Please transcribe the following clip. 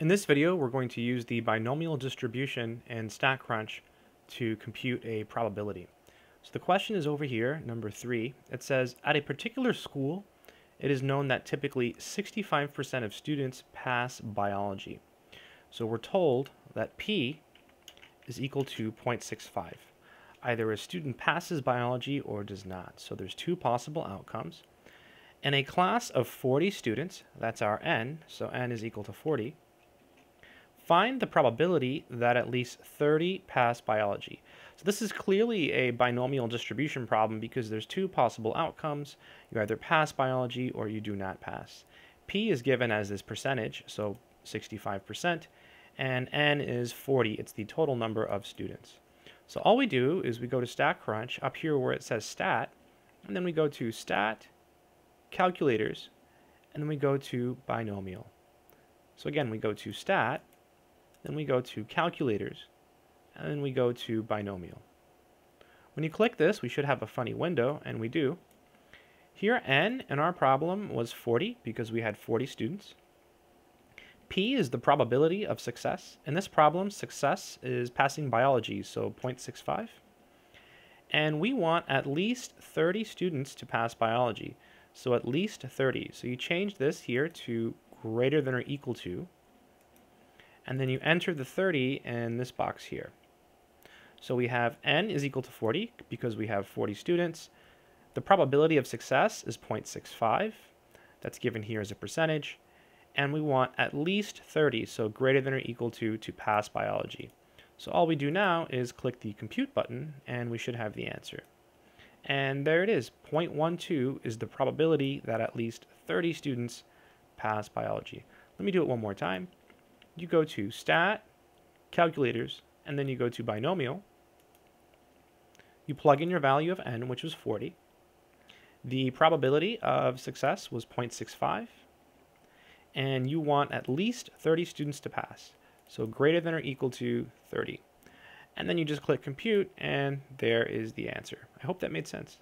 In this video, we're going to use the binomial distribution and StatCrunch to compute a probability. So the question is over here, number three. It says, at a particular school, it is known that typically 65% of students pass biology. So we're told that P is equal to 0.65. Either a student passes biology or does not. So there's two possible outcomes. In a class of 40 students, that's our n, so n is equal to 40, Find the probability that at least 30 pass biology. So this is clearly a binomial distribution problem because there's two possible outcomes. You either pass biology or you do not pass. P is given as this percentage, so 65%, and N is 40. It's the total number of students. So all we do is we go to StatCrunch up here where it says stat, and then we go to stat, calculators, and then we go to binomial. So again, we go to stat, then we go to calculators, and then we go to binomial. When you click this, we should have a funny window, and we do. Here, n in our problem was 40 because we had 40 students. P is the probability of success. In this problem, success is passing biology, so 0.65. And we want at least 30 students to pass biology, so at least 30. So you change this here to greater than or equal to, and then you enter the 30 in this box here. So we have n is equal to 40 because we have 40 students. The probability of success is 0.65. That's given here as a percentage. And we want at least 30, so greater than or equal to, to pass biology. So all we do now is click the compute button and we should have the answer. And there it is, 0.12 is the probability that at least 30 students pass biology. Let me do it one more time you go to stat, calculators, and then you go to binomial. You plug in your value of n, which was 40. The probability of success was 0.65. And you want at least 30 students to pass. So greater than or equal to 30. And then you just click compute, and there is the answer. I hope that made sense.